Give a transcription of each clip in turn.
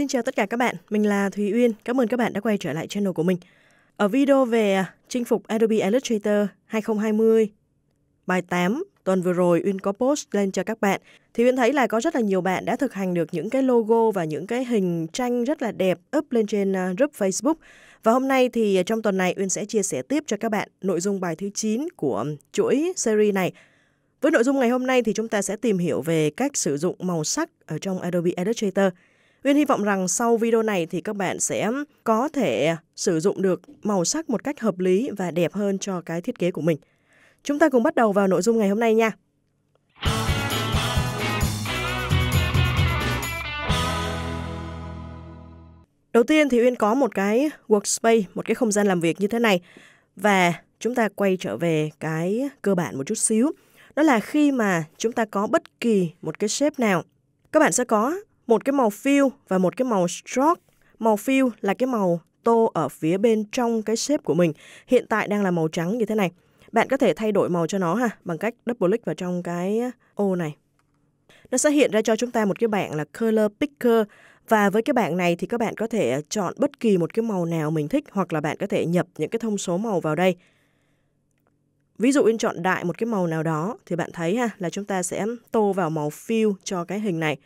Xin chào tất cả các bạn, mình là Thùy Uyên. Cảm ơn các bạn đã quay trở lại channel của mình. Ở video về à, chinh phục Adobe Illustrator 2020, bài 8 tuần vừa rồi Uyên có post lên cho các bạn. Thì Uyên thấy là có rất là nhiều bạn đã thực hành được những cái logo và những cái hình tranh rất là đẹp up lên trên à, group Facebook. Và hôm nay thì trong tuần này Uyên sẽ chia sẻ tiếp cho các bạn nội dung bài thứ 9 của chuỗi series này. Với nội dung ngày hôm nay thì chúng ta sẽ tìm hiểu về cách sử dụng màu sắc ở trong Adobe Illustrator. Uyên hy vọng rằng sau video này thì các bạn sẽ có thể sử dụng được màu sắc một cách hợp lý và đẹp hơn cho cái thiết kế của mình. Chúng ta cùng bắt đầu vào nội dung ngày hôm nay nha. Đầu tiên thì Uyên có một cái workspace, một cái không gian làm việc như thế này. Và chúng ta quay trở về cái cơ bản một chút xíu. Đó là khi mà chúng ta có bất kỳ một cái shape nào, các bạn sẽ có một cái màu fill và một cái màu stroke. Màu fill là cái màu tô ở phía bên trong cái shape của mình. Hiện tại đang là màu trắng như thế này. Bạn có thể thay đổi màu cho nó ha, bằng cách double click vào trong cái, ô này. Nó sẽ hiện ra cho chúng ta một cái bảng là Color Picker và với cái bảng này thì các bạn có thể chọn bất kỳ một cái màu nào mình thích, hoặc là bạn có thể nhập những cái thông số màu vào đây. Ví dụ in chọn đại một cái màu nào đó thì bạn thấy ha, là chúng ta sẽ tô vào màu fill cho cái hình này.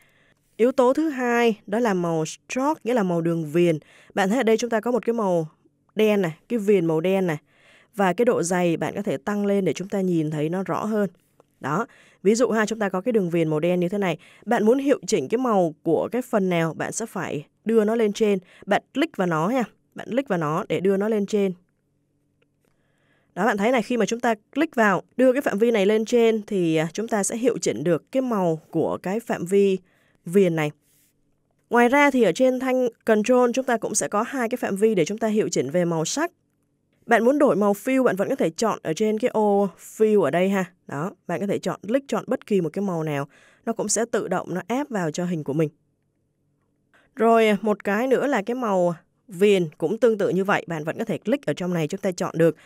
Yếu tố thứ hai đó là màu stroke nghĩa là màu đường viền. Bạn thấy ở đây chúng ta có một cái màu đen này, cái viền màu đen này. Và cái độ dày bạn có thể tăng lên để chúng ta nhìn thấy nó rõ hơn. Đó, ví dụ ha chúng ta có cái đường viền màu đen như thế này. Bạn muốn hiệu chỉnh cái màu của cái phần nào bạn sẽ phải đưa nó lên trên. Bạn click vào nó nha. Bạn click vào nó để đưa nó lên trên. Đó bạn thấy này khi mà chúng ta click vào đưa cái phạm vi này lên trên thì à, chúng ta sẽ hiệu chỉnh được cái màu của cái phạm vi viền này. Ngoài ra thì ở trên thanh Control chúng ta cũng sẽ có hai cái phạm vi để chúng ta hiệu chỉnh về màu sắc. Bạn muốn đổi màu fill bạn vẫn có thể chọn ở trên cái ô fill ở đây ha. Đó, bạn có thể chọn click chọn bất kỳ một cái màu nào, nó cũng sẽ tự động nó ép vào cho hình của mình. Rồi một cái nữa là cái màu viền cũng tương tự như vậy, bạn vẫn có thể click ở trong này chúng ta chọn được.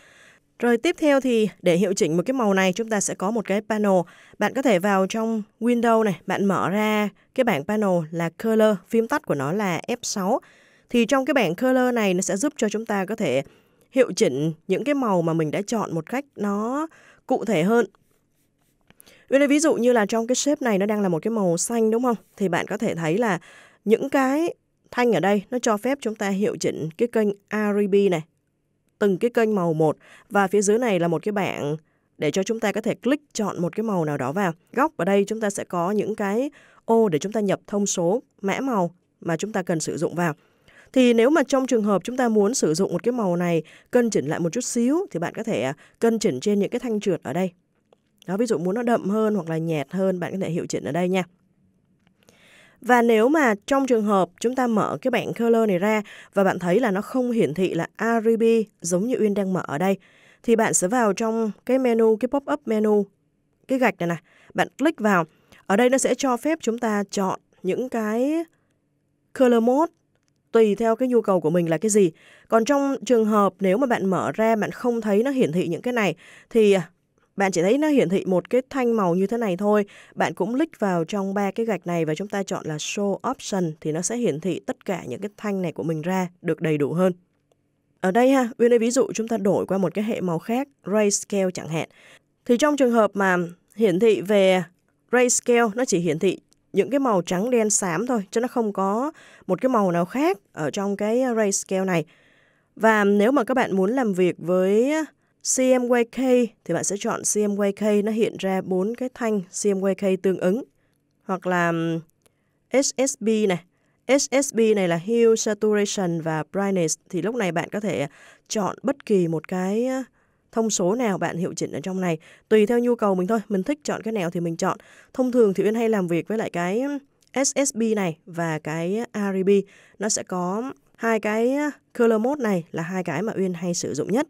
Rồi tiếp theo thì để hiệu chỉnh một cái màu này chúng ta sẽ có một cái panel. Bạn có thể vào trong Windows này, bạn mở ra cái bảng panel là Color, phím tắt của nó là F6. Thì trong cái bảng Color này nó sẽ giúp cho chúng ta có thể hiệu chỉnh những cái màu mà mình đã chọn một cách nó cụ thể hơn. Ví dụ như là trong cái shape này nó đang là một cái màu xanh đúng không? Thì bạn có thể thấy là những cái thanh ở đây nó cho phép chúng ta hiệu chỉnh cái kênh RGB này từng cái kênh màu một và phía dưới này là một cái bảng để cho chúng ta có thể click chọn một cái màu nào đó vào. Góc ở đây chúng ta sẽ có những cái ô để chúng ta nhập thông số mã màu mà chúng ta cần sử dụng vào. Thì nếu mà trong trường hợp chúng ta muốn sử dụng một cái màu này cân chỉnh lại một chút xíu thì bạn có thể à, cân chỉnh trên những cái thanh trượt ở đây. Đó, ví dụ muốn nó đậm hơn hoặc là nhạt hơn bạn có thể hiệu chỉnh ở đây nha. Và nếu mà trong trường hợp chúng ta mở cái bảng color này ra và bạn thấy là nó không hiển thị là RGB giống như Uyên đang mở ở đây, thì bạn sẽ vào trong cái menu, cái pop-up menu, cái gạch này này, bạn click vào. Ở đây nó sẽ cho phép chúng ta chọn những cái color mode tùy theo cái nhu cầu của mình là cái gì. Còn trong trường hợp nếu mà bạn mở ra bạn không thấy nó hiển thị những cái này thì bạn chỉ thấy nó hiển thị một cái thanh màu như thế này thôi. Bạn cũng click vào trong ba cái gạch này và chúng ta chọn là Show Option thì nó sẽ hiển thị tất cả những cái thanh này của mình ra được đầy đủ hơn. Ở đây ha, Uyên lấy ví dụ chúng ta đổi qua một cái hệ màu khác, Grayscale chẳng hạn. Thì trong trường hợp mà hiển thị về Grayscale nó chỉ hiển thị những cái màu trắng đen xám thôi, chứ nó không có một cái màu nào khác ở trong cái Grayscale này. Và nếu mà các bạn muốn làm việc với CMYK thì bạn sẽ chọn CMYK nó hiện ra bốn cái thanh CMYK tương ứng. Hoặc là SSB này. SSB này là Hue, Saturation và Brightness. Thì lúc này bạn có thể chọn bất kỳ một cái thông số nào bạn hiệu chỉnh ở trong này. Tùy theo nhu cầu mình thôi. Mình thích chọn cái nào thì mình chọn. Thông thường thì Uyên hay làm việc với lại cái SSB này và cái RGB nó sẽ có hai cái color mode này là hai cái mà Uyên hay sử dụng nhất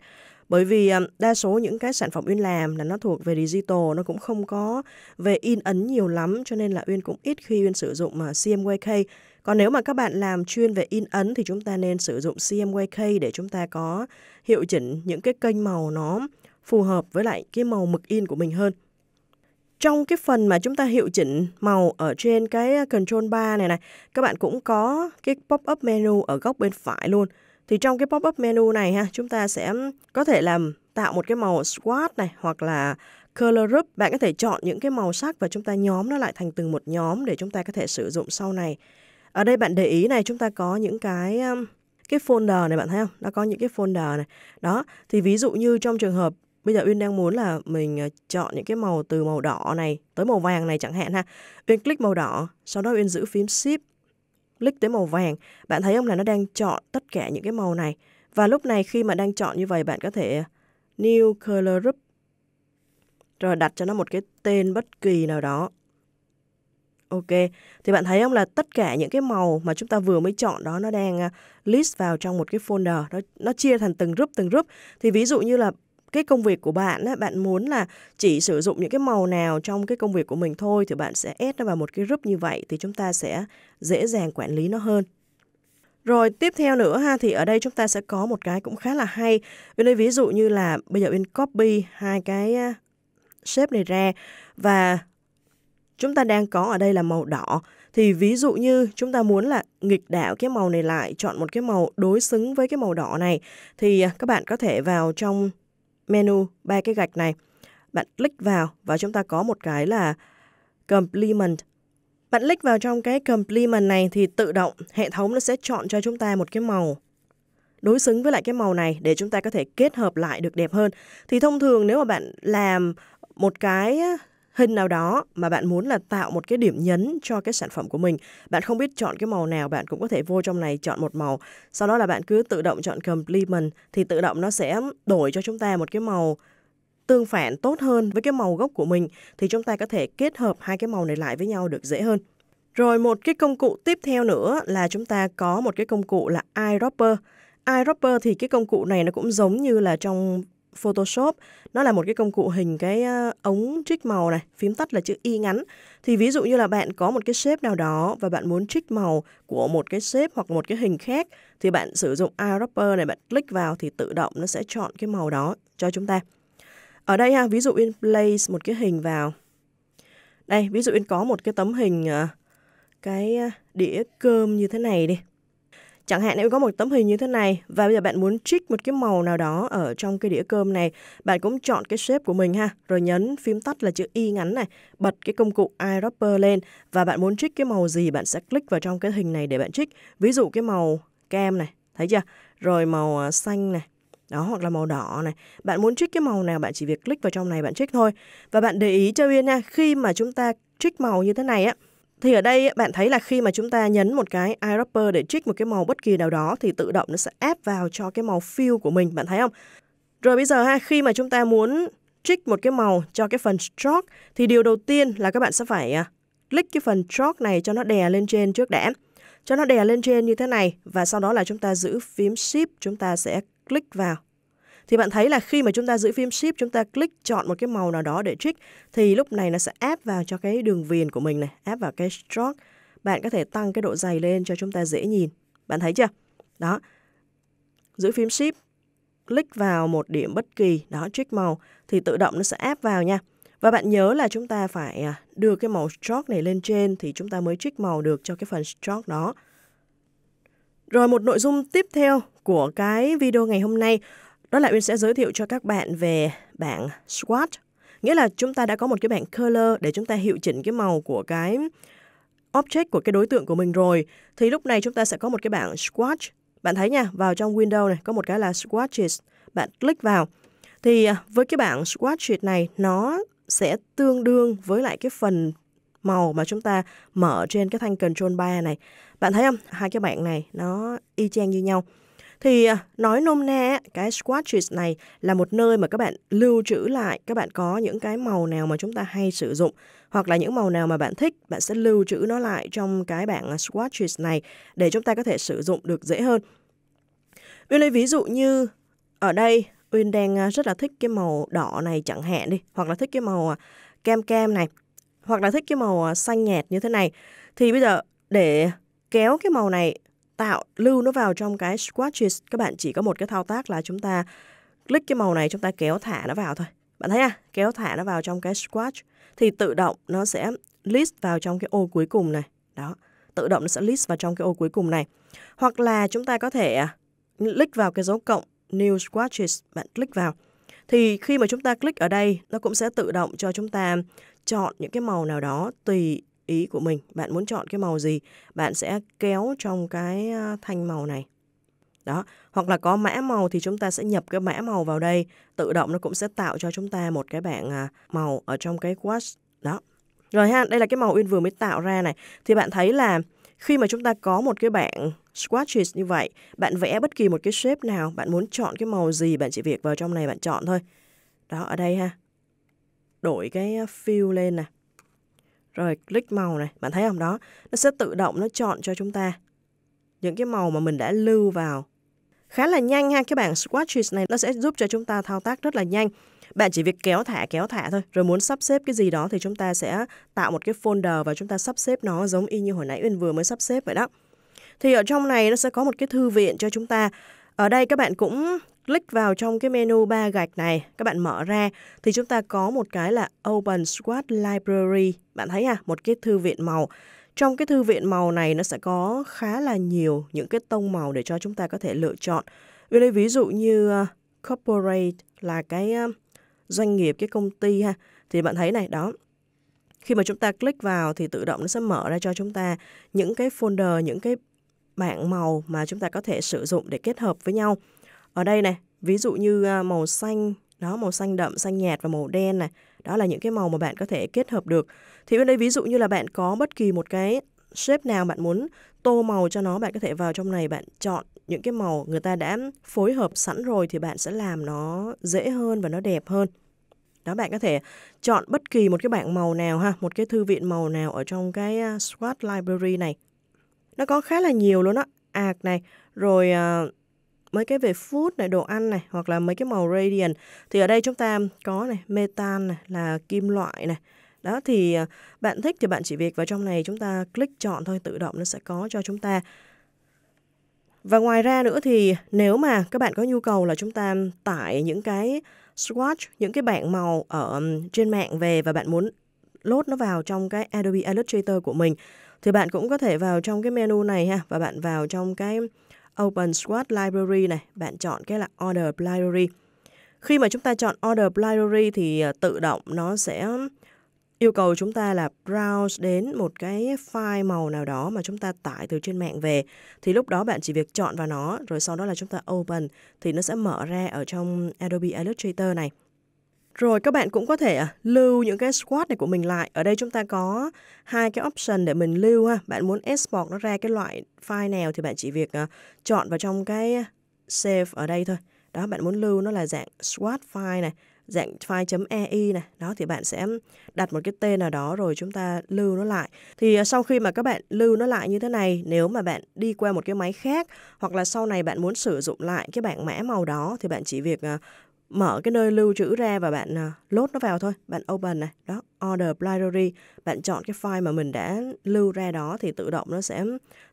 bởi vì à, đa số những cái sản phẩm Uyên làm là nó thuộc về digital, nó cũng không có về in ấn nhiều lắm cho nên là Uyên cũng ít khi Uyên sử dụng mà CMYK. Còn nếu mà các bạn làm chuyên về in ấn thì chúng ta nên sử dụng CMYK để chúng ta có hiệu chỉnh những cái kênh màu nó phù hợp với lại cái màu mực in của mình hơn. trong cái phần mà chúng ta hiệu chỉnh màu ở trên cái à, control bar này này, các bạn cũng có cái pop-up menu ở góc bên phải luôn. Thì trong cái pop-up menu này ha, chúng ta sẽ có thể làm tạo một cái màu swatch này hoặc là color group. Bạn có thể chọn những cái màu sắc và chúng ta nhóm nó lại thành từng một nhóm để chúng ta có thể sử dụng sau này. Ở đây bạn để ý này, chúng ta có những cái cái folder này bạn thấy không? Nó có những cái folder này. Đó, thì ví dụ như trong trường hợp bây giờ Uyên đang muốn là mình ờ, chọn những cái màu từ màu đỏ này tới màu vàng này chẳng hạn ha. Uyên click màu đỏ, sau đó Uyên giữ phím Shift, click tới màu vàng. Bạn thấy không là nó đang chọn tất cả những cái màu này. Và lúc này khi mà đang chọn như vậy bạn có thể New Color Group rồi đặt cho nó một cái tên bất kỳ nào đó. Ok, thì bạn thấy không là tất cả những cái màu mà chúng ta vừa mới chọn đó nó đang à, list vào trong một cái folder, nó nó chia thành từng group từng group. Thì ví dụ như là cái công việc của bạn á, bạn muốn là chỉ sử dụng những cái màu nào trong cái công việc của mình thôi thì bạn sẽ add nó vào một cái group như vậy thì chúng ta sẽ dễ dàng quản lý nó hơn. Rồi tiếp theo nữa ha thì ở đây chúng ta sẽ có một cái cũng khá là hay. Bên đây ví dụ như là bây giờ bên copy hai cái shape này ra và chúng ta đang có ở đây là màu đỏ thì ví dụ như chúng ta muốn là nghịch đảo cái màu này lại chọn một cái màu đối xứng với cái màu đỏ này thì à, các bạn có thể vào trong menu, ba cái gạch này. Bạn click vào và chúng ta có một cái là complement. Bạn click vào trong cái complement này thì tự động hệ thống nó sẽ chọn cho chúng ta một cái màu đối xứng với lại cái màu này để chúng ta có thể kết hợp lại được đẹp hơn. Thì thông thường nếu mà bạn làm một cái hình nào đó mà bạn muốn là tạo một cái điểm nhấn cho cái sản phẩm của mình. Bạn không biết chọn cái màu nào, bạn cũng có thể vô trong này chọn một màu. Sau đó là bạn cứ tự động chọn complement thì tự động nó sẽ đổi cho chúng ta một cái màu tương phản tốt hơn với cái màu gốc của mình thì chúng ta có thể kết hợp hai cái màu này lại với nhau được dễ hơn. Rồi một cái công cụ tiếp theo nữa là chúng ta có một cái công cụ là eyedropper. Eyedropper thì cái công cụ này nó cũng giống như là trong Photoshop. Nó là một cái công cụ hình cái ống trích màu này, phím tắt là chữ y ngắn. Thì ví dụ như là bạn có một cái shape nào đó và bạn muốn trích màu của một cái shape hoặc một cái hình khác, thì bạn sử dụng eyedropper này, bạn click vào thì tự động nó sẽ chọn cái màu đó cho chúng ta. Ở đây ha, ví dụ in place một cái hình vào. Đây, ví dụ in có một cái tấm hình ờ, cái đĩa cơm như thế này đi. Chẳng hạn nếu có một tấm hình như thế này và bây giờ bạn muốn trích một cái màu nào đó ở trong cái đĩa cơm này, bạn cũng chọn cái shape của mình ha, rồi nhấn phím tắt là chữ Y ngắn này, bật cái công cụ eyedropper lên và bạn muốn trích cái màu gì bạn sẽ click vào trong cái hình này để bạn trích. Ví dụ cái màu kem này, thấy chưa? Rồi màu à, xanh này, đó hoặc là màu đỏ này bạn muốn trích cái màu nào bạn chỉ việc click vào trong này bạn trích thôi và bạn để ý cho Uyên nha khi mà chúng ta trích màu như thế này á thì ở đây bạn thấy là khi mà chúng ta nhấn một cái eyedropper để trích một cái màu bất kỳ nào đó thì tự động nó sẽ ép vào cho cái màu fill của mình, bạn thấy không? Rồi bây giờ ha, khi mà chúng ta muốn trích một cái màu cho cái phần stroke thì điều đầu tiên là các bạn sẽ phải à, click cái phần stroke này cho nó đè lên trên trước đã. Cho nó đè lên trên như thế này và sau đó là chúng ta giữ phím shift, chúng ta sẽ click vào thì bạn thấy là khi mà chúng ta giữ phím Shift, chúng ta click chọn một cái màu nào đó để trích, thì lúc này nó sẽ áp vào cho cái đường viền của mình này, áp vào cái stroke. Bạn có thể tăng cái độ dày lên cho chúng ta dễ nhìn. Bạn thấy chưa? Đó. Giữ phím Shift, click vào một điểm bất kỳ, đó, trích màu, thì tự động nó sẽ áp vào nha. Và bạn nhớ là chúng ta phải à, đưa cái màu stroke này lên trên thì chúng ta mới trích màu được cho cái phần stroke đó. Rồi một nội dung tiếp theo của cái video ngày hôm nay đó là Uyên sẽ giới thiệu cho các bạn về bảng swatch. Nghĩa là chúng ta đã có một cái bảng color để chúng ta hiệu chỉnh cái màu của cái object của cái đối tượng của mình rồi. Thì lúc này chúng ta sẽ có một cái bảng swatch. Bạn thấy nha, vào trong Windows này có một cái là swatches. Bạn click vào. Thì à, với cái bảng swatches này nó sẽ tương đương với lại cái phần màu mà chúng ta mở trên cái thanh control bar này. Bạn thấy không? Hai cái bảng này nó y chang như nhau. Thì à, nói nôm na, cái swatches này là một nơi mà các bạn lưu trữ lại, các bạn có những cái màu nào mà chúng ta hay sử dụng hoặc là những màu nào mà bạn thích, bạn sẽ lưu trữ nó lại trong cái bảng à, swatches này để chúng ta có thể sử dụng được dễ hơn. Uyên lấy ví dụ như ở đây Uyên đang à, rất là thích cái màu đỏ này chẳng hạn đi, hoặc là thích cái màu kem kem này, hoặc là thích cái màu xanh nhạt như thế này. Thì bây giờ để kéo cái màu này tạo lưu nó vào trong cái swatches các bạn chỉ có một cái thao tác là chúng ta click cái màu này chúng ta kéo thả nó vào thôi Bạn thấy à, kéo thả nó vào trong cái swatch thì tự động nó sẽ list vào trong cái ô cuối cùng này. Đó, tự động nó sẽ list vào trong cái ô cuối cùng này. Hoặc là chúng ta có thể à, click vào cái dấu cộng New Swatches, bạn click vào. Thì khi mà chúng ta click ở đây, nó cũng sẽ tự động cho chúng ta chọn những cái màu nào đó tùy ý của mình. Bạn muốn chọn cái màu gì, bạn sẽ kéo trong cái thanh màu này. Đó, hoặc là có mã màu thì chúng ta sẽ nhập cái mã màu vào đây, tự động nó cũng sẽ tạo cho chúng ta một cái bảng à, màu ở trong cái watch. Đó. Rồi ha, đây là cái màu Uyên vừa mới tạo ra này. Thì bạn thấy là khi mà chúng ta có một cái bảng swatches như vậy, bạn vẽ bất kỳ một cái shape nào, bạn muốn chọn cái màu gì, bạn chỉ việc vào trong này bạn chọn thôi. Đó, ở đây ha. Đổi cái fill lên nè. Rồi click màu này, bạn thấy không? Đó, nó sẽ tự động nó chọn cho chúng ta những cái màu mà mình đã lưu vào. Khá là nhanh ha, cái bảng swatches này nó sẽ giúp cho chúng ta thao tác rất là nhanh. Bạn chỉ việc kéo thả kéo thả thôi, rồi muốn sắp xếp cái gì đó thì chúng ta sẽ tạo một cái folder và chúng ta sắp xếp nó giống y như hồi nãy Uyên vừa mới sắp xếp vậy đó. Thì ở trong này nó sẽ có một cái thư viện cho chúng ta. Ở đây các bạn cũng click vào trong cái menu ba gạch này, các bạn mở ra thì chúng ta có một cái là Open Swatch Library. Bạn thấy à, một cái thư viện màu. Trong cái thư viện màu này nó sẽ có khá là nhiều những cái tông màu để cho chúng ta có thể lựa chọn. ví dụ như uh, corporate là cái uh, doanh nghiệp, cái công ty ha. Thì bạn thấy này, đó. Khi mà chúng ta click vào thì tự động nó sẽ mở ra cho chúng ta những cái folder, những cái bảng màu mà chúng ta có thể sử dụng để kết hợp với nhau. Ở đây này, ví dụ như à, màu xanh, đó màu xanh đậm, xanh nhạt và màu đen này, đó là những cái màu mà bạn có thể kết hợp được. Thì bên đây ví dụ như là bạn có bất kỳ một cái shape nào bạn muốn tô màu cho nó, bạn có thể vào trong này bạn chọn những cái màu người ta đã phối hợp sẵn rồi thì bạn sẽ làm nó dễ hơn và nó đẹp hơn. Đó bạn có thể chọn bất kỳ một cái bảng màu nào ha, một cái thư viện màu nào ở trong cái à, Swatch Library này. Nó có khá là nhiều luôn á. Art này, rồi uh, mấy cái về food này, đồ ăn này, hoặc là mấy cái màu radiant. Thì ở đây chúng ta có này, metan này, là kim loại này. Đó thì à, bạn thích thì bạn chỉ việc vào trong này chúng ta click chọn thôi, tự động nó sẽ có cho chúng ta. Và ngoài ra nữa thì nếu mà các bạn có nhu cầu là chúng ta tải những cái swatch, những cái bảng màu ở trên mạng về và bạn muốn lốt nó vào trong cái Adobe Illustrator của mình thì bạn cũng có thể vào trong cái menu này ha và bạn vào trong cái Open Swatch Library này, bạn chọn cái là Order Library. Khi mà chúng ta chọn Order Library thì ờ, tự động nó sẽ yêu cầu chúng ta là browse đến một cái file màu nào đó mà chúng ta tải từ trên mạng về. Thì lúc đó bạn chỉ việc chọn vào nó rồi sau đó là chúng ta open thì nó sẽ mở ra ở trong Adobe Illustrator này. Rồi các bạn cũng có thể à, lưu những cái squat này của mình lại. Ở đây chúng ta có hai cái option để mình lưu ha. Bạn muốn export nó ra cái loại file nào thì bạn chỉ việc à, chọn vào trong cái save ở đây thôi. Đó, bạn muốn lưu nó là dạng squat file này, dạng file.ei này. Đó thì bạn sẽ đặt một cái tên nào đó rồi chúng ta lưu nó lại. Thì à, sau khi mà các bạn lưu nó lại như thế này, nếu mà bạn đi qua một cái máy khác hoặc là sau này bạn muốn sử dụng lại cái bảng mã màu đó thì bạn chỉ việc mở cái nơi lưu trữ ra và bạn à, uh, load nó vào thôi. Bạn open này, đó, order library, bạn chọn cái file mà mình đã lưu ra đó thì tự động nó sẽ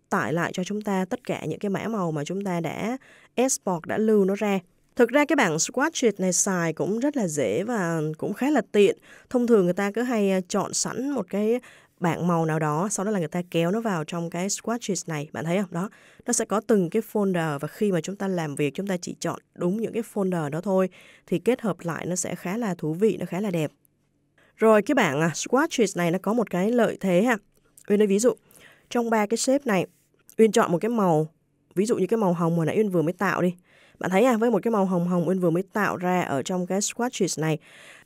tải lại cho chúng ta tất cả những cái mã màu mà chúng ta đã export, đã lưu nó ra. Thực ra cái bảng Swatch này xài cũng rất là dễ và cũng khá là tiện. Thông thường người ta cứ hay à, chọn sẵn một cái bảng màu nào đó, sau đó là người ta kéo nó vào trong cái swatches này. Bạn thấy không? Đó, nó sẽ có từng cái folder và khi mà chúng ta làm việc chúng ta chỉ chọn đúng những cái folder đó thôi thì kết hợp lại nó sẽ khá là thú vị, nó khá là đẹp. Rồi cái bảng à, uh, swatches này nó có một cái lợi thế ha. Uyên lấy ví dụ, trong ba cái shape này, Uyên chọn một cái màu, ví dụ như cái màu hồng mà nãy Uyên vừa mới tạo đi. Bạn thấy à, với một cái màu hồng hồng Uyên vừa mới tạo ra ở trong cái swatches này,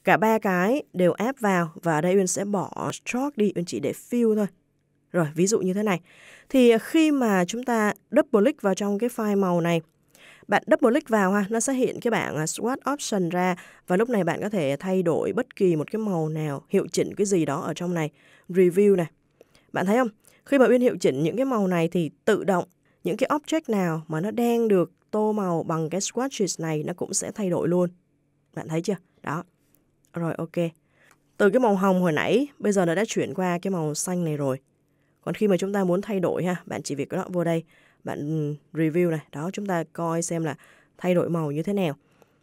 cả ba cái đều áp vào và ở đây Uyên sẽ bỏ stroke đi, Uyên chỉ để fill thôi. Rồi, ví dụ như thế này. Thì khi mà chúng ta double click vào trong cái file màu này, bạn double click vào ha, nó sẽ hiện cái bảng à, swatch option ra và lúc này bạn có thể thay đổi bất kỳ một cái màu nào, hiệu chỉnh cái gì đó ở trong này, review này. Bạn thấy không? Khi mà Uyên hiệu chỉnh những cái màu này thì tự động những cái object nào mà nó đang được tô màu bằng cái swatches này nó cũng sẽ thay đổi luôn. Bạn thấy chưa? Đó. Rồi ok. Từ cái màu hồng hồi nãy, bây giờ nó đã chuyển qua cái màu xanh này rồi. Còn khi mà chúng ta muốn thay đổi ha, bạn chỉ việc đó vô đây, bạn ừ, review này, đó chúng ta coi xem là thay đổi màu như thế nào.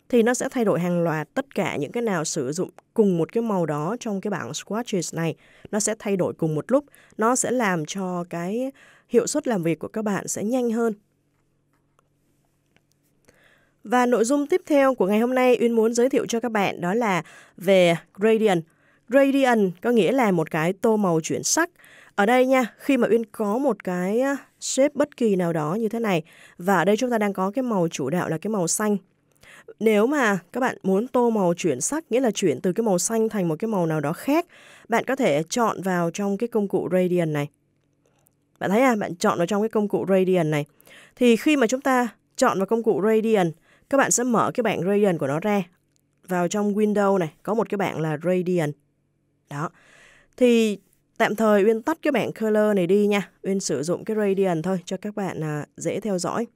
thì nó sẽ thay đổi hàng loạt tất cả những cái nào sử dụng cùng một cái màu đó trong cái bảng swatches này. Nó sẽ thay đổi cùng một lúc. Nó sẽ làm cho cái hiệu suất làm việc của các bạn sẽ nhanh hơn. Và nội dung tiếp theo của ngày hôm nay Uyên muốn giới thiệu cho các bạn đó là về gradient. Gradient có nghĩa là một cái tô màu chuyển sắc. Ở đây nha, khi mà Uyên có một cái shape bất kỳ nào đó như thế này và ở đây chúng ta đang có cái màu chủ đạo là cái màu xanh. Nếu mà các bạn muốn tô màu chuyển sắc, nghĩa là chuyển từ cái màu xanh thành một cái màu nào đó khác, bạn có thể chọn vào trong cái công cụ Gradient này. Bạn thấy à, bạn chọn vào trong cái công cụ Gradient này. Thì khi mà chúng ta chọn vào công cụ Gradient, các bạn sẽ mở cái bảng Radiant của nó ra. Vào trong Windows này, có một cái bảng là Radiant. Đó. Thì tạm thời Uyên tắt cái bảng Color này đi nha. Uyên sử dụng cái Radiant thôi cho các bạn à, dễ theo dõi.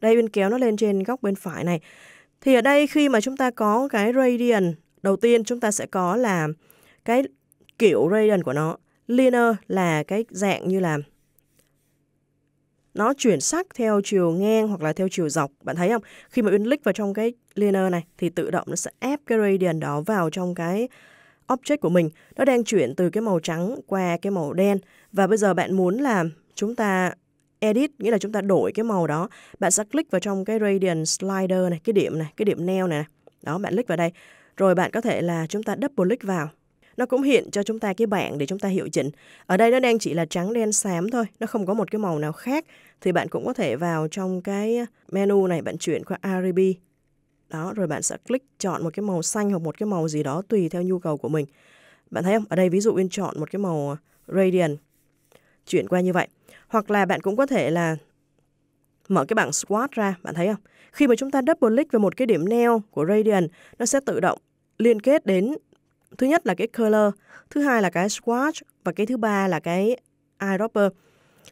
Đây Uyên kéo nó lên trên góc bên phải này. Thì ở đây khi mà chúng ta có cái Radiant, đầu tiên chúng ta sẽ có là cái kiểu Radiant của nó. Linear là cái dạng như là nó chuyển sắc theo chiều ngang hoặc là theo chiều dọc. Bạn thấy không? Khi mà Uyên click vào trong cái linear này thì tự động nó sẽ ép cái gradient đó vào trong cái object của mình. Nó đang chuyển từ cái màu trắng qua cái màu đen. Và bây giờ bạn muốn là chúng ta edit, nghĩa là chúng ta đổi cái màu đó. Bạn sẽ click vào trong cái gradient slider này, cái điểm này, cái điểm nail này. Đó, bạn click vào đây. Rồi bạn có thể là chúng ta double click vào nó cũng hiện cho chúng ta cái bảng để chúng ta hiệu chỉnh. Ở đây nó đang chỉ là trắng đen xám thôi, nó không có một cái màu nào khác. Thì bạn cũng có thể vào trong cái menu này, bạn chuyển qua RGB. Đó, rồi bạn sẽ click chọn một cái màu xanh hoặc một cái màu gì đó tùy theo nhu cầu của mình. Bạn thấy không? Ở đây ví dụ Uyên chọn một cái màu Radiant, chuyển qua như vậy. Hoặc là bạn cũng có thể là mở cái bảng squat ra, bạn thấy không? Khi mà chúng ta double click vào một cái điểm nail của Radiant, nó sẽ tự động liên kết đến Thứ nhất là cái color, thứ hai là cái squash và cái thứ ba là cái eyedropper.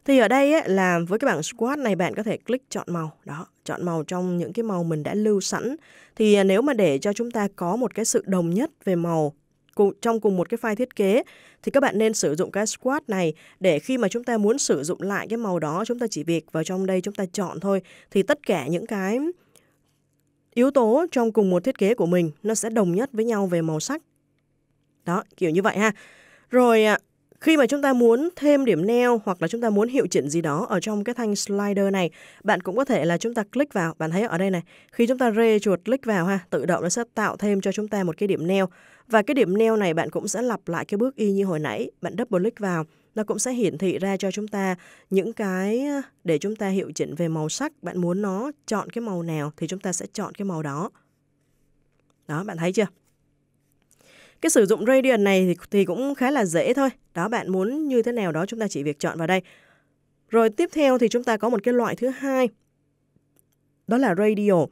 Thì ở đây ấy, là với cái bảng squash này bạn có thể click chọn màu. Đó, chọn màu trong những cái màu mình đã lưu sẵn. Thì à, nếu mà để cho chúng ta có một cái sự đồng nhất về màu cùng, trong cùng một cái file thiết kế thì các bạn nên sử dụng cái squash này để khi mà chúng ta muốn sử dụng lại cái màu đó chúng ta chỉ việc vào trong đây chúng ta chọn thôi thì tất cả những cái yếu tố trong cùng một thiết kế của mình nó sẽ đồng nhất với nhau về màu sắc đó, kiểu như vậy ha. Rồi à, khi mà chúng ta muốn thêm điểm neo hoặc là chúng ta muốn hiệu chỉnh gì đó ở trong cái thanh slider này, bạn cũng có thể là chúng ta click vào. Bạn thấy ở đây này, khi chúng ta rê chuột click vào ha, tự động nó sẽ tạo thêm cho chúng ta một cái điểm neo Và cái điểm neo này bạn cũng sẽ lặp lại cái bước y như hồi nãy, bạn double click vào, nó cũng sẽ hiển thị ra cho chúng ta những cái à, để chúng ta hiệu chỉnh về màu sắc. Bạn muốn nó chọn cái màu nào thì chúng ta sẽ chọn cái màu đó. Đó, bạn thấy chưa? Cái sử dụng Radiant này thì, thì cũng khá là dễ thôi. Đó, bạn muốn như thế nào đó chúng ta chỉ việc chọn vào đây. Rồi tiếp theo thì chúng ta có một cái loại thứ hai. Đó là radio.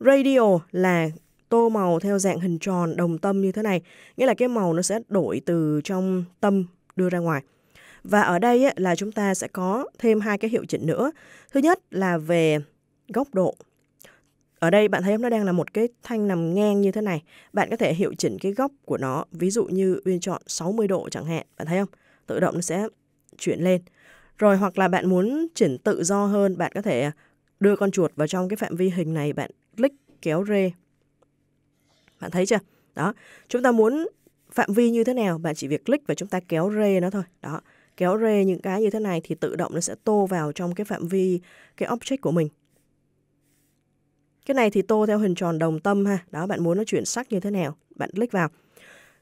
Radio là tô màu theo dạng hình tròn đồng tâm như thế này. Nghĩa là cái màu nó sẽ đổi từ trong tâm đưa ra ngoài. Và ở đây ấy, là chúng ta sẽ có thêm hai cái hiệu chỉnh nữa. Thứ nhất là về góc độ ở đây bạn thấy nó đang là một cái thanh nằm ngang như thế này. Bạn có thể hiệu chỉnh cái góc của nó. Ví dụ như Uyên chọn 60 độ chẳng hạn. Bạn thấy không? Tự động nó sẽ chuyển lên. Rồi hoặc là bạn muốn chỉnh tự do hơn. Bạn có thể đưa con chuột vào trong cái phạm vi hình này. Bạn click kéo rê. Bạn thấy chưa? Đó. Chúng ta muốn phạm vi như thế nào? Bạn chỉ việc click và chúng ta kéo rê nó thôi. Đó. Kéo rê những cái như thế này thì tự động nó sẽ tô vào trong cái phạm vi, cái object của mình. Cái này thì tô theo hình tròn đồng tâm ha. Đó, bạn muốn nó chuyển sắc như thế nào? Bạn click vào.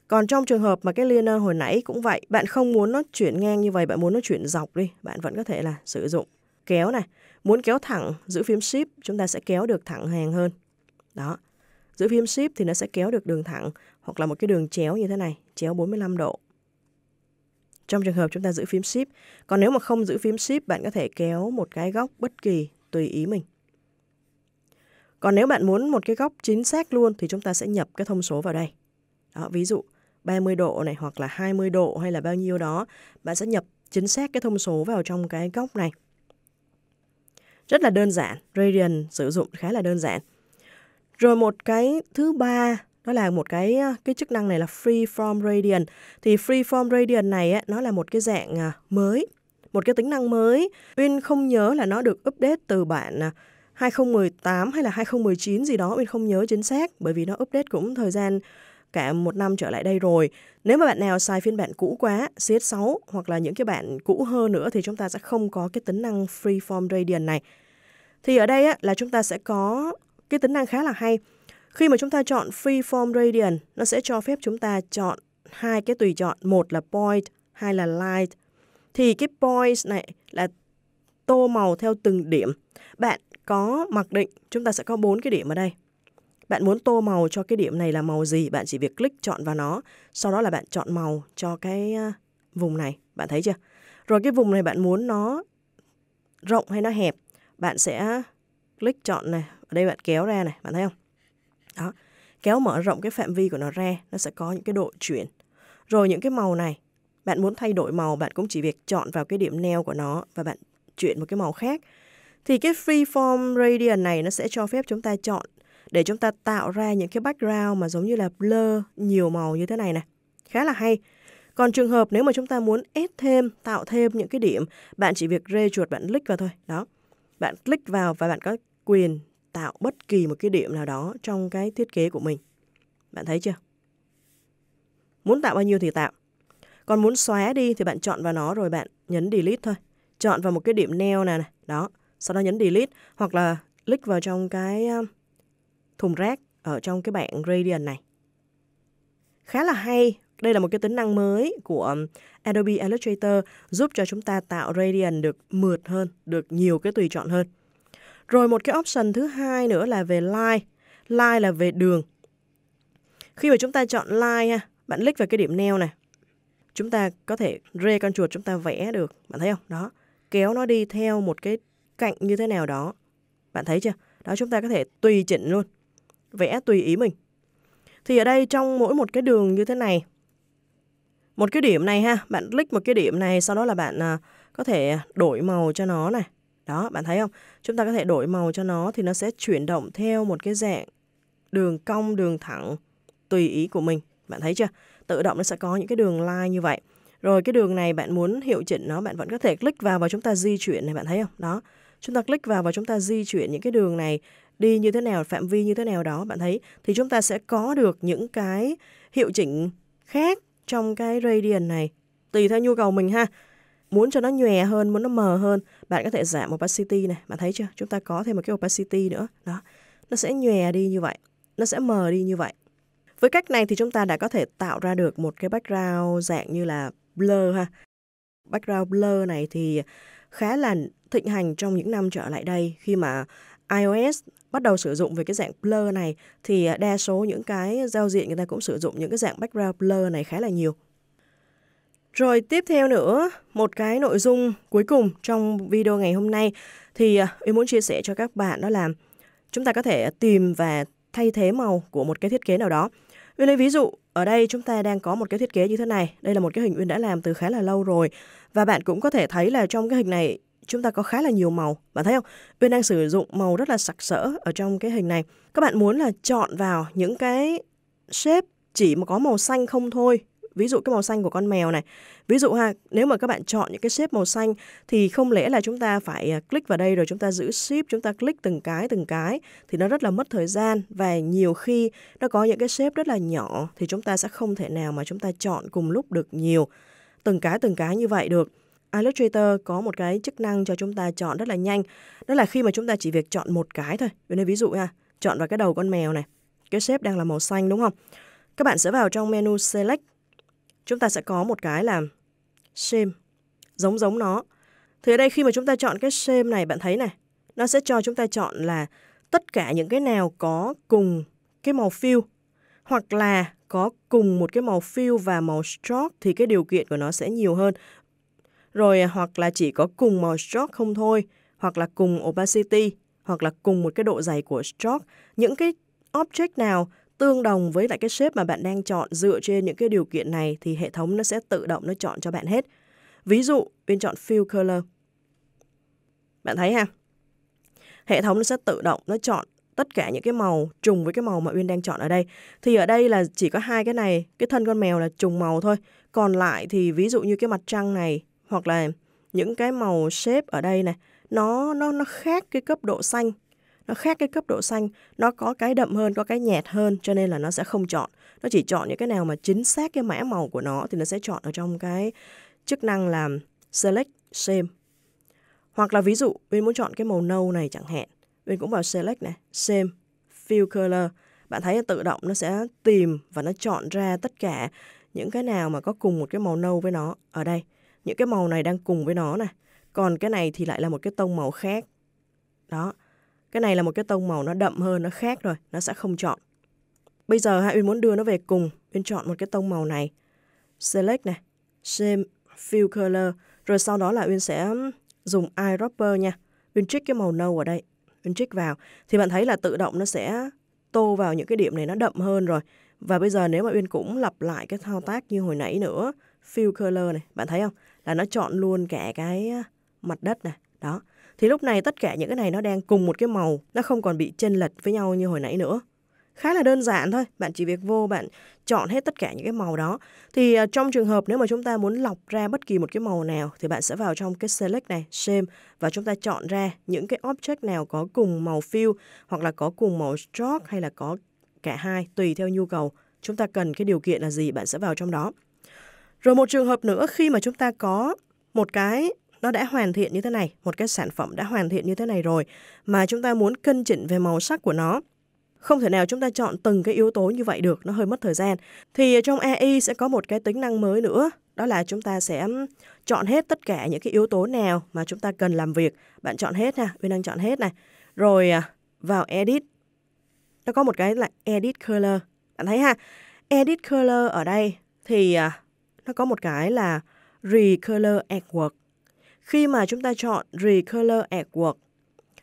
Còn trong trường hợp mà cái liner hồi nãy cũng vậy, bạn không muốn nó chuyển ngang như vậy, bạn muốn nó chuyển dọc đi, bạn vẫn có thể là sử dụng kéo này. Muốn kéo thẳng, giữ phím Shift, chúng ta sẽ kéo được thẳng hàng hơn. Đó. Giữ phím Shift thì nó sẽ kéo được đường thẳng hoặc là một cái đường chéo như thế này, chéo 45 độ. Trong trường hợp chúng ta giữ phím Shift. Còn nếu mà không giữ phím Shift, bạn có thể kéo một cái góc bất kỳ tùy ý mình. Còn nếu bạn muốn một cái góc chính xác luôn thì chúng ta sẽ nhập cái thông số vào đây. Đó, ví dụ 30 độ này hoặc là 20 độ hay là bao nhiêu đó, bạn sẽ nhập chính xác cái thông số vào trong cái góc này. Rất là đơn giản, radian sử dụng khá là đơn giản. Rồi một cái thứ ba đó là một cái cái chức năng này là Free Form radian Thì Free Form radian này ấy, nó là một cái dạng à, mới, một cái tính năng mới. Uyên không nhớ là nó được update từ bản à, 2018 hay là 2019 gì đó mình không nhớ chính xác bởi vì nó update cũng thời gian cả một năm trở lại đây rồi. Nếu mà bạn nào xài phiên bản cũ quá, CS6 hoặc là những cái bản cũ hơn nữa thì chúng ta sẽ không có cái tính năng Freeform Radiant này. Thì ở đây á, là chúng ta sẽ có cái tính năng khá là hay. Khi mà chúng ta chọn Freeform Radiant, nó sẽ cho phép chúng ta chọn hai cái tùy chọn, một là Point, hai là Light. Thì cái Points này là tô màu theo từng điểm. Bạn có mặc định chúng ta sẽ có bốn cái điểm ở đây. Bạn muốn tô màu cho cái điểm này là màu gì, bạn chỉ việc click chọn vào nó, sau đó là bạn chọn màu cho cái à, vùng này, bạn thấy chưa? Rồi cái vùng này bạn muốn nó rộng hay nó hẹp, bạn sẽ click chọn này, ở đây bạn kéo ra này, bạn thấy không? Đó, kéo mở rộng cái phạm vi của nó ra, nó sẽ có những cái độ chuyển. Rồi những cái màu này, bạn muốn thay đổi màu, bạn cũng chỉ việc chọn vào cái điểm neo của nó và bạn chuyển một cái màu khác. Thì cái freeform radiant này nó sẽ cho phép chúng ta chọn để chúng ta tạo ra những cái background mà giống như là blur nhiều màu như thế này nè, Khá là hay. Còn trường hợp nếu mà chúng ta muốn ép thêm, tạo thêm những cái điểm, bạn chỉ việc rê chuột bạn click vào thôi. Đó. Bạn click vào và bạn có quyền tạo bất kỳ một cái điểm nào đó trong cái thiết kế của mình. Bạn thấy chưa? Muốn tạo bao nhiêu thì tạo. Còn muốn xóa đi thì bạn chọn vào nó rồi bạn nhấn delete thôi. Chọn vào một cái điểm neo này này. Đó. Sau đó nhấn delete hoặc là click vào trong cái thùng rác ở trong cái bảng gradient này. Khá là hay. Đây là một cái tính năng mới của Adobe Illustrator giúp cho chúng ta tạo gradient được mượt hơn, được nhiều cái tùy chọn hơn. Rồi một cái option thứ hai nữa là về line. Line là về đường. Khi mà chúng ta chọn line ha, bạn click vào cái điểm neo này. Chúng ta có thể rê con chuột chúng ta vẽ được. Bạn thấy không? Đó. Kéo nó đi theo một cái cạnh như thế nào đó. Bạn thấy chưa? Đó chúng ta có thể tùy chỉnh luôn. Vẽ tùy ý mình. Thì ở đây trong mỗi một cái đường như thế này, một cái điểm này ha, bạn click một cái điểm này, sau đó là bạn à, có thể đổi màu cho nó này. Đó, bạn thấy không? Chúng ta có thể đổi màu cho nó thì nó sẽ chuyển động theo một cái dạng đường cong, đường thẳng tùy ý của mình. Bạn thấy chưa? Tự động nó sẽ có những cái đường line như vậy. Rồi cái đường này bạn muốn hiệu chỉnh nó, bạn vẫn có thể click vào và chúng ta di chuyển này, bạn thấy không? Đó. Chúng ta click vào và chúng ta di chuyển những cái đường này đi như thế nào, phạm vi như thế nào đó, bạn thấy. Thì chúng ta sẽ có được những cái hiệu chỉnh khác trong cái radian này. Tùy theo nhu cầu mình ha. Muốn cho nó nhòe hơn, muốn nó mờ hơn, bạn có thể giảm opacity này. Bạn thấy chưa? Chúng ta có thêm một cái opacity nữa. Đó. Nó sẽ nhòe đi như vậy. Nó sẽ mờ đi như vậy. Với cách này thì chúng ta đã có thể tạo ra được một cái background dạng như là blur ha. Background blur này thì khá là thịnh hành trong những năm trở lại đây khi mà iOS bắt đầu sử dụng về cái dạng blur này thì đa số những cái giao diện người ta cũng sử dụng những cái dạng background blur này khá là nhiều. Rồi tiếp theo nữa, một cái nội dung cuối cùng trong video ngày hôm nay thì à, em muốn chia sẻ cho các bạn đó là chúng ta có thể tìm và thay thế màu của một cái thiết kế nào đó. Uyên lấy ví dụ, ở đây chúng ta đang có một cái thiết kế như thế này. Đây là một cái hình Uyên đã làm từ khá là lâu rồi. Và bạn cũng có thể thấy là trong cái hình này, chúng ta có khá là nhiều màu. Bạn thấy không? Uyên đang sử dụng màu rất là sặc sỡ ở trong cái hình này. Các bạn muốn là chọn vào những cái shape chỉ mà có màu xanh không thôi ví dụ cái màu xanh của con mèo này. Ví dụ ha, nếu mà các bạn chọn những cái shape màu xanh thì không lẽ là chúng ta phải à, click vào đây rồi chúng ta giữ shift chúng ta click từng cái từng cái thì nó rất là mất thời gian và nhiều khi nó có những cái shape rất là nhỏ thì chúng ta sẽ không thể nào mà chúng ta chọn cùng lúc được nhiều. Từng cái từng cái như vậy được. Illustrator có một cái chức năng cho chúng ta chọn rất là nhanh. Đó là khi mà chúng ta chỉ việc chọn một cái thôi. Bên đây ví dụ ha, chọn vào cái đầu con mèo này, cái shape đang là màu xanh, đúng không? Các bạn sẽ vào trong menu select chúng ta sẽ có một cái là shame, giống giống nó. Thì ở đây khi mà chúng ta chọn cái shame này, bạn thấy này, nó sẽ cho chúng ta chọn là tất cả những cái nào có cùng cái màu fill hoặc là có cùng một cái màu fill và màu stroke thì cái điều kiện của nó sẽ nhiều hơn. Rồi à, hoặc là chỉ có cùng màu stroke không thôi, hoặc là cùng opacity, hoặc là cùng một cái độ dày của stroke. Những cái object nào tương đồng với lại cái shape mà bạn đang chọn dựa trên những cái điều kiện này thì hệ thống nó sẽ tự động nó chọn cho bạn hết. Ví dụ, bên chọn Fill Color. Bạn thấy ha? Hệ thống nó sẽ tự động nó chọn tất cả những cái màu trùng với cái màu mà Uyên đang chọn ở đây. Thì ở đây là chỉ có hai cái này, cái thân con mèo là trùng màu thôi. Còn lại thì ví dụ như cái mặt trăng này hoặc là những cái màu shape ở đây này, nó nó nó khác cái cấp độ xanh nó khác cái cấp độ xanh, nó có cái đậm hơn, có cái nhạt hơn cho nên là nó sẽ không chọn. Nó chỉ chọn những cái nào mà chính xác cái mã màu của nó thì nó sẽ chọn ở trong cái chức năng làm select same. Hoặc là ví dụ bên muốn chọn cái màu nâu này chẳng hạn. bên cũng vào select này, same, fill color. Bạn thấy tự động nó sẽ tìm và nó chọn ra tất cả những cái nào mà có cùng một cái màu nâu với nó ở đây. Những cái màu này đang cùng với nó này. Còn cái này thì lại là một cái tông màu khác. Đó. Cái này là một cái tông màu nó đậm hơn, nó khác rồi. Nó sẽ không chọn. Bây giờ ha, Uyên muốn đưa nó về cùng. Uyên chọn một cái tông màu này. Select này. Same fill color. Rồi sau đó là Uyên sẽ dùng eyedropper nha. Uyên trích cái màu nâu ở đây. Uyên trích vào. Thì bạn thấy là tự động nó sẽ tô vào những cái điểm này nó đậm hơn rồi. Và bây giờ nếu mà Uyên cũng lặp lại cái thao tác như hồi nãy nữa, fill color này, bạn thấy không? Là nó chọn luôn cả cái mặt đất này. Đó. Thì lúc này tất cả những cái này nó đang cùng một cái màu, nó không còn bị chênh lệch với nhau như hồi nãy nữa. Khá là đơn giản thôi, bạn chỉ việc vô bạn chọn hết tất cả những cái màu đó. Thì à, trong trường hợp nếu mà chúng ta muốn lọc ra bất kỳ một cái màu nào thì bạn sẽ vào trong cái select này, shape và chúng ta chọn ra những cái object nào có cùng màu fill hoặc là có cùng màu stroke hay là có cả hai tùy theo nhu cầu. Chúng ta cần cái điều kiện là gì bạn sẽ vào trong đó. Rồi một trường hợp nữa khi mà chúng ta có một cái nó đã hoàn thiện như thế này, một cái sản phẩm đã hoàn thiện như thế này rồi mà chúng ta muốn cân chỉnh về màu sắc của nó. Không thể nào chúng ta chọn từng cái yếu tố như vậy được, nó hơi mất thời gian. Thì trong AI sẽ có một cái tính năng mới nữa, đó là chúng ta sẽ chọn hết tất cả những cái yếu tố nào mà chúng ta cần làm việc. Bạn chọn hết nha, Uyên đang chọn hết này. Rồi à, vào Edit. Nó có một cái là Edit Color. Bạn thấy ha, Edit Color ở đây thì à, nó có một cái là Recolor Artwork. Khi mà chúng ta chọn Recolor Artwork,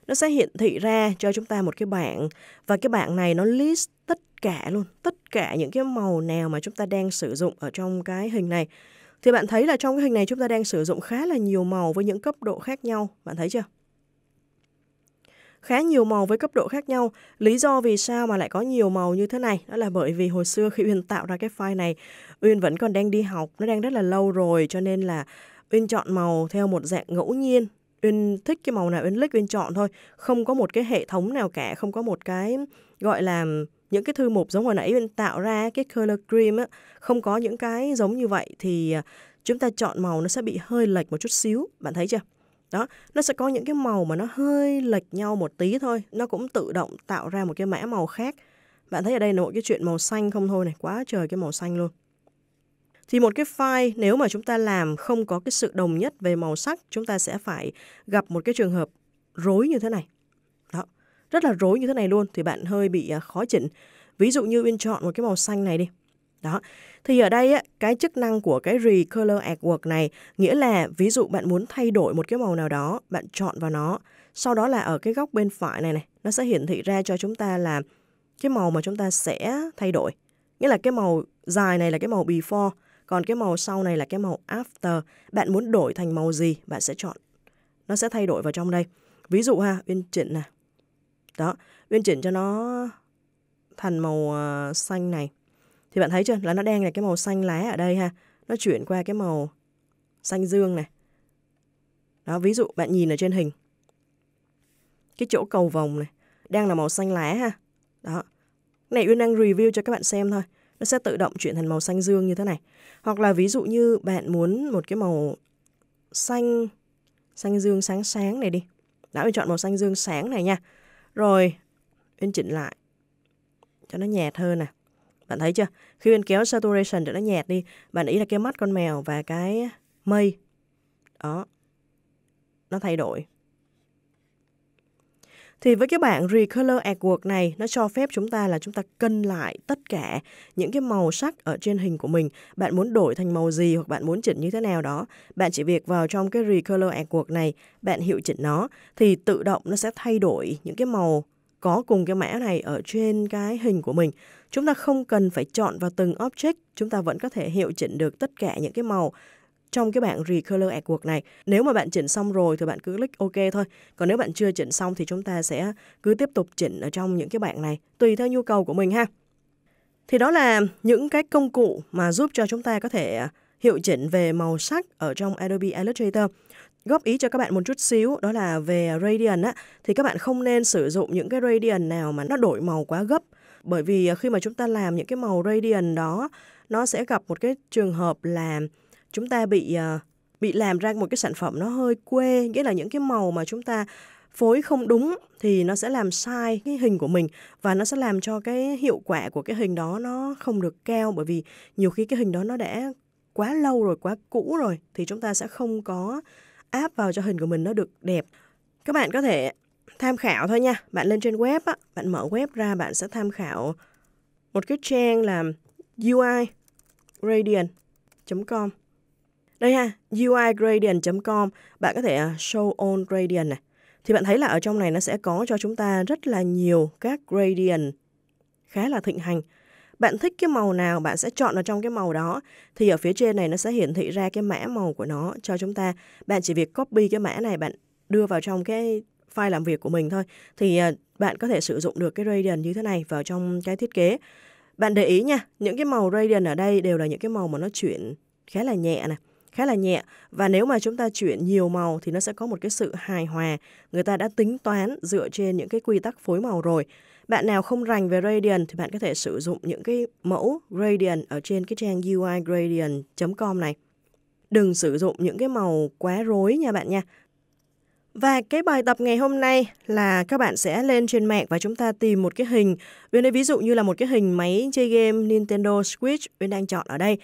nó sẽ hiện thị ra cho chúng ta một cái bảng và cái bảng này nó list tất cả luôn, tất cả những cái màu nào mà chúng ta đang sử dụng ở trong cái hình này. Thì bạn thấy là trong cái hình này chúng ta đang sử dụng khá là nhiều màu với những cấp độ khác nhau, bạn thấy chưa? khá nhiều màu với cấp độ khác nhau. Lý do vì sao mà lại có nhiều màu như thế này đó là bởi vì hồi xưa khi Uyên tạo ra cái file này, Uyên vẫn còn đang đi học, nó đang rất là lâu rồi cho nên là Uyên chọn màu theo một dạng ngẫu nhiên. Uyên thích cái màu nào Uyên click Uyên chọn thôi, không có một cái hệ thống nào cả, không có một cái gọi là những cái thư mục giống hồi nãy Uyên tạo ra cái color cream á, không có những cái giống như vậy thì à, chúng ta chọn màu nó sẽ bị hơi lệch một chút xíu, bạn thấy chưa? Đó, nó sẽ có những cái màu mà nó hơi lệch nhau một tí thôi, nó cũng tự động tạo ra một cái mã màu khác. Bạn thấy ở đây là một cái chuyện màu xanh không thôi này, quá trời cái màu xanh luôn. Thì một cái file nếu mà chúng ta làm không có cái sự đồng nhất về màu sắc, chúng ta sẽ phải gặp một cái trường hợp rối như thế này. Đó, rất là rối như thế này luôn thì bạn hơi bị à, khó chỉnh. Ví dụ như Uyên chọn một cái màu xanh này đi. Đó, thì ở đây á, cái chức năng của cái Recolor Artwork này nghĩa là ví dụ bạn muốn thay đổi một cái màu nào đó, bạn chọn vào nó. Sau đó là ở cái góc bên phải này này, nó sẽ hiển thị ra cho chúng ta là cái màu mà chúng ta sẽ thay đổi. Nghĩa là cái màu dài này là cái màu before, còn cái màu sau này là cái màu after. Bạn muốn đổi thành màu gì, bạn sẽ chọn. Nó sẽ thay đổi vào trong đây. Ví dụ ha, Uyên chỉnh nè. Đó, Uyên chỉnh cho nó thành màu ờ, xanh này. Thì bạn thấy chưa là nó đang là cái màu xanh lá ở đây ha. Nó chuyển qua cái màu xanh dương này. Đó, ví dụ bạn nhìn ở trên hình. Cái chỗ cầu vòng này đang là màu xanh lá ha. Đó. Này Uyên đang review cho các bạn xem thôi. Nó sẽ tự động chuyển thành màu xanh dương như thế này. Hoặc là ví dụ như bạn muốn một cái màu xanh xanh dương sáng sáng này đi. Đã mình chọn màu xanh dương sáng này nha. Rồi bên chỉnh lại cho nó nhạt hơn nè. Bạn thấy chưa? Khi bên kéo saturation cho nó nhạt đi, bạn ý là cái mắt con mèo và cái mây. Đó. Nó thay đổi. Thì với cái bảng Recolor Artwork này, nó cho phép chúng ta là chúng ta cân lại tất cả những cái màu sắc ở trên hình của mình. Bạn muốn đổi thành màu gì hoặc bạn muốn chỉnh như thế nào đó. Bạn chỉ việc vào trong cái Recolor Artwork này, bạn hiệu chỉnh nó, thì tự động nó sẽ thay đổi những cái màu có cùng cái mã này ở trên cái hình của mình. Chúng ta không cần phải chọn vào từng object, chúng ta vẫn có thể hiệu chỉnh được tất cả những cái màu trong cái bảng Recolor Artwork này. Nếu mà bạn chỉnh xong rồi thì bạn cứ click OK thôi. Còn nếu bạn chưa chỉnh xong thì chúng ta sẽ cứ tiếp tục chỉnh ở trong những cái bảng này, tùy theo nhu cầu của mình ha. Thì đó là những cái công cụ mà giúp cho chúng ta có thể à, hiệu chỉnh về màu sắc ở trong Adobe Illustrator. góp ý cho các bạn một chút xíu đó là về radiant á thì các bạn không nên sử dụng những cái radiant nào mà nó đổi màu quá gấp bởi vì à, khi mà chúng ta làm những cái màu radiant đó nó sẽ gặp một cái trường hợp là chúng ta bị uh, bị làm ra một cái sản phẩm nó hơi quê nghĩa là những cái màu mà chúng ta phối không đúng thì nó sẽ làm sai cái hình của mình và nó sẽ làm cho cái hiệu quả của cái hình đó nó không được cao bởi vì nhiều khi cái hình đó nó đã quá lâu rồi quá cũ rồi thì chúng ta sẽ không có áp vào cho hình của mình nó được đẹp. Các bạn có thể tham khảo thôi nha. Bạn lên trên web á bạn mở web ra bạn sẽ tham khảo một cái trang là ui gradient com đây ha uigradient.com bạn có thể à, show on gradient này thì bạn thấy là ở trong này nó sẽ có cho chúng ta rất là nhiều các gradient khá là thịnh hành. Bạn thích cái màu nào bạn sẽ chọn ở trong cái màu đó thì ở phía trên này nó sẽ hiển thị ra cái mã màu của nó cho chúng ta. Bạn chỉ việc copy cái mã này bạn đưa vào trong cái file làm việc của mình thôi thì à, bạn có thể sử dụng được cái gradient như thế này vào trong cái thiết kế. Bạn để ý nha, những cái màu gradient ở đây đều là những cái màu mà nó chuyển khá là nhẹ này khá là nhẹ và nếu mà chúng ta chuyển nhiều màu thì nó sẽ có một cái sự hài hòa. Người ta đã tính toán dựa trên những cái quy tắc phối màu rồi. Bạn nào không rành về gradient thì bạn có thể sử dụng những cái mẫu gradient ở trên cái trang uigradient.com này. Đừng sử dụng những cái màu quá rối nha bạn nha. Và cái bài tập ngày hôm nay là các bạn sẽ lên trên mạng và chúng ta tìm một cái hình. Bên đây ví dụ như là một cái hình máy chơi game Nintendo Switch Bên đang chọn ở đây.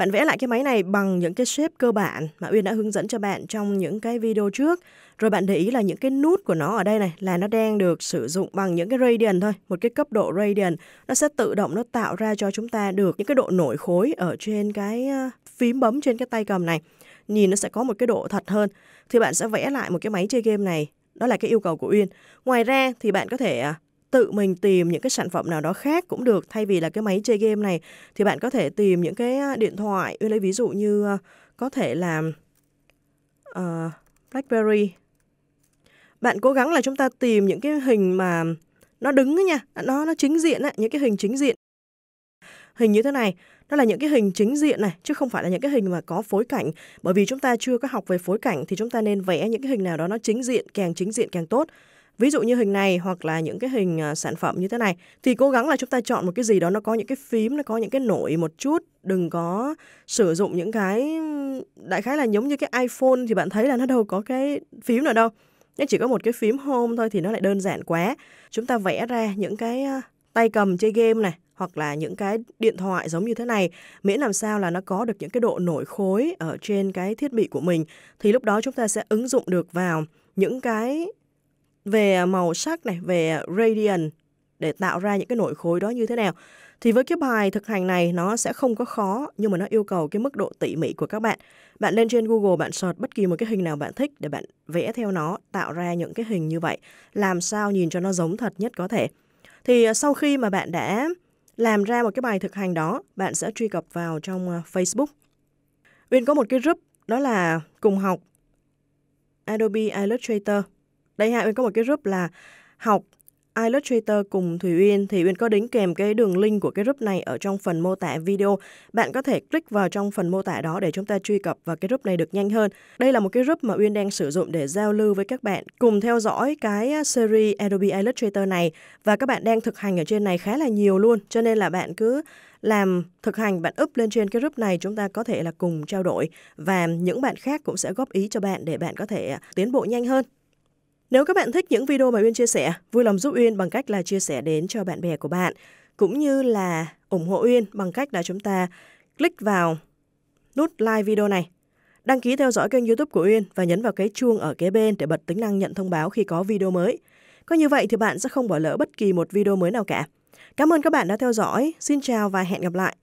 Bạn vẽ lại cái máy này bằng những cái shape cơ bản mà Uyên đã hướng dẫn cho bạn trong những cái video trước. Rồi bạn để ý là những cái nút của nó ở đây này là nó đang được sử dụng bằng những cái radian thôi, một cái cấp độ radian. Nó sẽ tự động nó tạo ra cho chúng ta được những cái độ nổi khối ở trên cái ờ, phím bấm trên cái tay cầm này. Nhìn nó sẽ có một cái độ thật hơn. Thì bạn sẽ vẽ lại một cái máy chơi game này. Đó là cái yêu cầu của Uyên. Ngoài ra thì bạn có thể à, tự mình tìm những cái sản phẩm nào đó khác cũng được thay vì là cái máy chơi game này thì bạn có thể tìm những cái điện thoại lấy ví dụ như có thể là uh, BlackBerry. Bạn cố gắng là chúng ta tìm những cái hình mà nó đứng ấy nha nó nó chính diện ấy, những cái hình chính diện. Hình như thế này đó là những cái hình chính diện này chứ không phải là những cái hình mà có phối cảnh. Bởi vì chúng ta chưa có học về phối cảnh thì chúng ta nên vẽ những cái hình nào đó nó chính diện càng chính diện càng tốt. Ví dụ như hình này hoặc là những cái hình à, sản phẩm như thế này thì cố gắng là chúng ta chọn một cái gì đó nó có những cái phím, nó có những cái nổi một chút, đừng có sử dụng những cái đại khái là giống như cái iPhone thì bạn thấy là nó đâu có cái phím nào đâu. Nhưng chỉ có một cái phím home thôi thì nó lại đơn giản quá. Chúng ta vẽ ra những cái à, tay cầm chơi game này hoặc là những cái điện thoại giống như thế này miễn làm sao là nó có được những cái độ nổi khối ở trên cái thiết bị của mình thì lúc đó chúng ta sẽ ứng dụng được vào những cái về à, màu sắc này, về à, radiant để tạo ra những cái nội khối đó như thế nào. Thì với cái bài thực hành này nó sẽ không có khó nhưng mà nó yêu cầu cái mức độ tỉ mỉ của các bạn. Bạn lên trên Google bạn search bất kỳ một cái hình nào bạn thích để bạn vẽ theo nó, tạo ra những cái hình như vậy, làm sao nhìn cho nó giống thật nhất có thể. Thì à, sau khi mà bạn đã làm ra một cái bài thực hành đó, bạn sẽ truy cập vào trong Facebook. Uyên có một cái group đó là cùng học Adobe Illustrator đây ha, Uyên có một cái group là học Illustrator cùng Thùy Uyên thì Uyên có đính kèm cái đường link của cái group này ở trong phần mô tả video. Bạn có thể click vào trong phần mô tả đó để chúng ta truy cập vào cái group này được nhanh hơn. Đây là một cái group mà Uyên đang sử dụng để giao lưu với các bạn cùng theo dõi cái à, series Adobe Illustrator này và các bạn đang thực hành ở trên này khá là nhiều luôn. Cho nên là bạn cứ làm thực hành bạn up lên trên cái group này chúng ta có thể là cùng trao đổi và những bạn khác cũng sẽ góp ý cho bạn để bạn có thể à, tiến bộ nhanh hơn. Nếu các bạn thích những video mà Uyên chia sẻ, vui lòng giúp Uyên bằng cách là chia sẻ đến cho bạn bè của bạn, cũng như là ủng hộ Uyên bằng cách là chúng ta click vào nút like video này, đăng ký theo dõi kênh youtube của Uyên và nhấn vào cái chuông ở kế bên để bật tính năng nhận thông báo khi có video mới. Có như vậy thì bạn sẽ không bỏ lỡ bất kỳ một video mới nào cả. Cảm ơn các bạn đã theo dõi. Xin chào và hẹn gặp lại.